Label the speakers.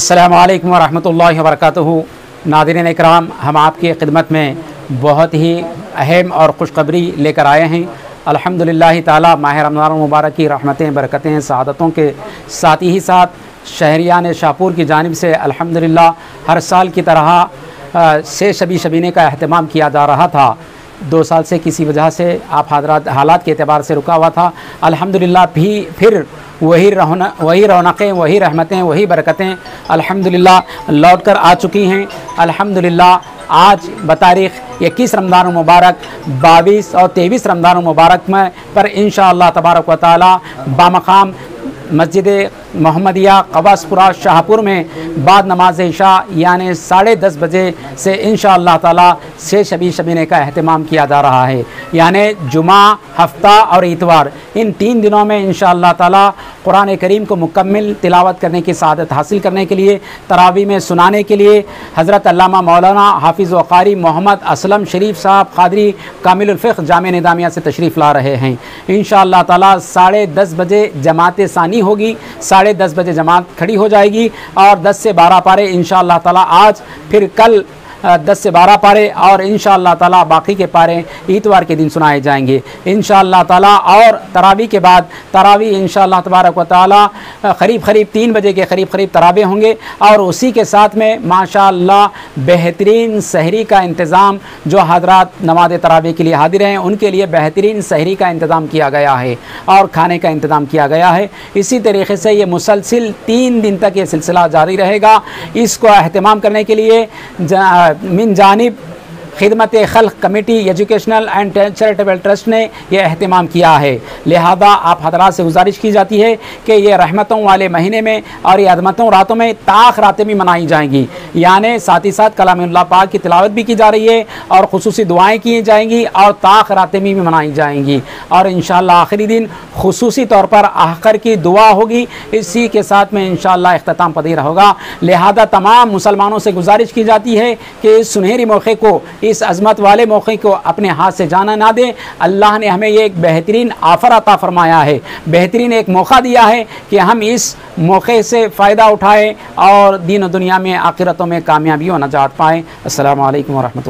Speaker 1: असलकम वरहमल वरक नादिन कराम हम आपकी खिदमत में बहुत ही अहम और खुशखबरी लेकर आए हैं। अल्हम्दुलिल्लाह ताला, माह रमज़ान मुबारक की रहमतें, बरकतें, सदतों के साथ ही साथ शहरियान शाहपुर की जानब से अल्हम्दुलिल्लाह, हर साल की तरह से शबी शबीने का अहतमाम किया जा रहा था। दो साल से किसी वजह से आप हादरात हालात के अतबार से रुका हुआ था। अल्हम्दुलिल्लाह, भी फिर वही रौन वही रौनक़ें, वही रहमतें, वही बरकतें अल्हम्दुलिल्लाह लौट कर आ चुकी हैं। अल्हम्दुलिल्लाह, आज बतारीख़ इक्कीस रमज़ान मुबारक, बाईस और तेईस रमज़ान मुबारक में, पर इन तबारक व ताली बामकाम मस्जिद मोहम्मदिया कवासपुरा शाहपुर में बाद नमाज़ इशा, यानि साढ़े दस बजे से इन ताला से शबी शबीने का अहतमाम किया जा रहा है। यानि जुमा, हफ़्ता और इतवार, इन तीन दिनों में इन ताला कुरान करीम को मुकम्मल तिलावत करने की सदत हासिल करने के लिए, तरावी में सुनाने के लिए हज़रत अल्लामा मौलाना हाफिज़ वक़ारी मोहम्मद असलम शरीफ साहब कादरी कामिलफ़ जाम निदामिया से तशरीफ़ ला रहे हैं। इन शाह ताला साढ़े दस बजे जमात सानी होगी साढ़े दस बजे जमात खड़ी हो जाएगी और दस से बारह पारे इन ताला, आज, फिर कल दस से बारह पारे और इन ताला बाकी के पारे इतवार के दिन सुनाए जाएँगे। इन ताला और तरावी के बाद, तरावी इन तबारक व ताली करीब करीब तीन बजे के करीब करीब तरावे होंगे और उसी के साथ में माशा बेहतरीन शहरी का इंतज़ाम जो हजरात नमाज़ तरावी के लिए हाजिर हैं, उनके लिए बेहतरीन शहरी का इंतज़ाम किया गया है और खाने का इंतज़ाम किया गया है। इसी तरीके से ये मुसलसिल तीन दिन तक ये सिलसिला जारी रहेगा। इसको अहतमाम करने के लिए मिन जानब, खिदमत खल committee, educational and charitable trust ने यह अहतमाम किया है। लिहाजा आप हजरात से गुजारिश की जाती है कि यह रहमतों वाले महीने में और ये अदमतों रातों में ताख रातें भी मनाई जाएँगी। यानि साथ ही साथ कलाम पाक की तिलावत भी की जा रही है और खसूस दुआएँ की जाएँगी और ताख रातें भी मनाई जाएँगी। और इन आखिरी दिन खसूसी तौर पर आखिर की दुआ होगी। इसी के साथ में इन अख्ताम पदीर होगा। लिहाजा तमाम मुसलमानों से गुजारिश की जाती है कि इस सुनहरी मौके को, इस अजमत वाले मौके को अपने हाथ से जाना ना दें। अल्लाह ने हमें ये एक बेहतरीन आफ़र अता फरमाया है। बेहतरीन एक मौका दिया है कि हम इस मौके से फ़ायदा उठाएँ और दीन दुनिया में आखिरतों में कामयाबी होना चाहता पाएँ। असल वरहमल